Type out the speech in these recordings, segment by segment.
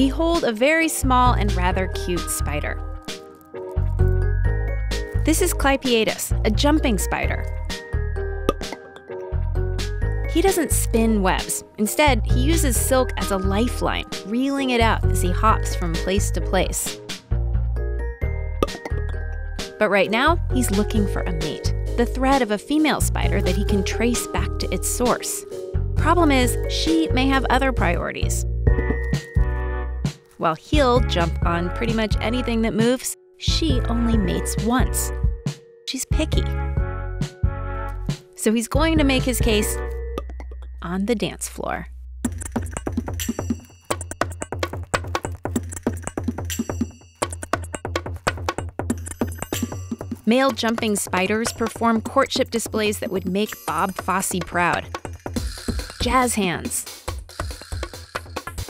Behold a very small and rather cute spider. This is Clypeatus, a jumping spider. He doesn't spin webs. Instead, he uses silk as a lifeline, reeling it out as he hops from place to place. But right now, he's looking for a mate, the thread of a female spider that he can trace back to its source. Problem is, she may have other priorities. While he'll jump on pretty much anything that moves, she only mates once. She's picky. So he's going to make his case on the dance floor. Male jumping spiders perform courtship displays that would make Bob Fosse proud. Jazz hands,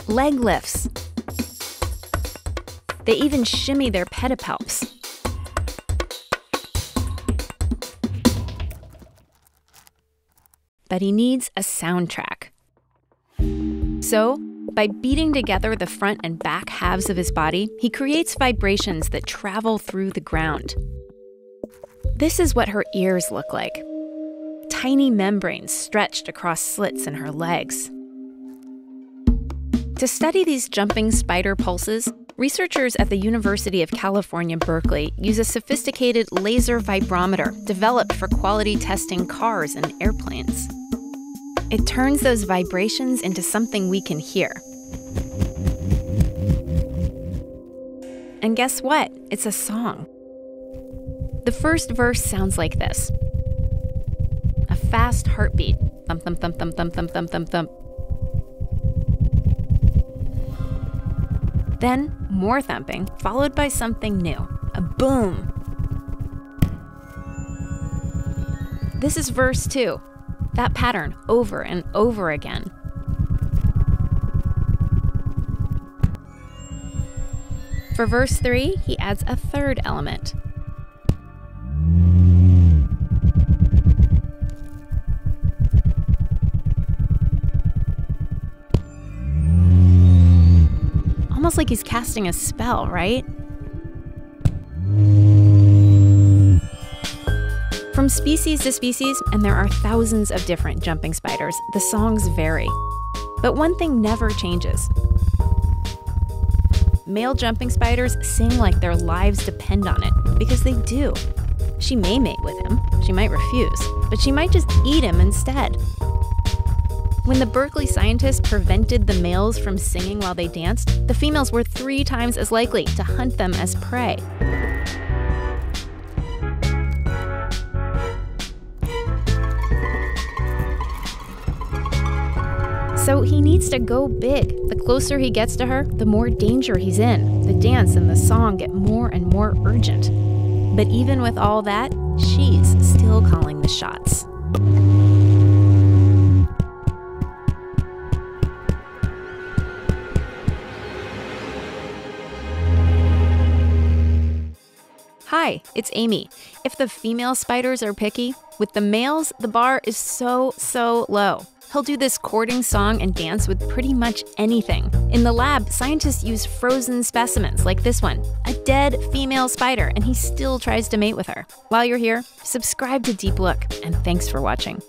leg lifts. They even shimmy their pedipalps. But he needs a soundtrack. So, by beating together the front and back halves of his body, he creates vibrations that travel through the ground. This is what her ears look like tiny membranes stretched across slits in her legs. To study these jumping spider pulses, researchers at the University of California, Berkeley use a sophisticated laser vibrometer developed for quality testing cars and airplanes. It turns those vibrations into something we can hear. And guess what? It's a song. The first verse sounds like this a fast heartbeat thump, thump, thump, thump, thump, thump, thump, thump, thump. Then more thumping, followed by something new a boom. This is verse two. That pattern over and over again. For verse 3, he adds a third element almost like he's casting a spell, right? From species to species, and there are thousands of different jumping spiders, the songs vary. But one thing never changes. Male jumping spiders sing like their lives depend on it, because they do. She may mate with him, she might refuse, but she might just eat him instead. When the Berkeley scientists prevented the males from singing while they danced, the females were three times as likely to hunt them as prey. So he needs to go big. The closer he gets to her, the more danger he's in. The dance and the song get more and more urgent. But even with all that, she's still calling the shots. Hi, it's Amy. If the female spiders are picky, with the males, the bar is so, so low. He'll do this courting song and dance with pretty much anything. In the lab, scientists use frozen specimens like this one, a dead female spider, and he still tries to mate with her. While you're here, subscribe to Deep Look, and thanks for watching.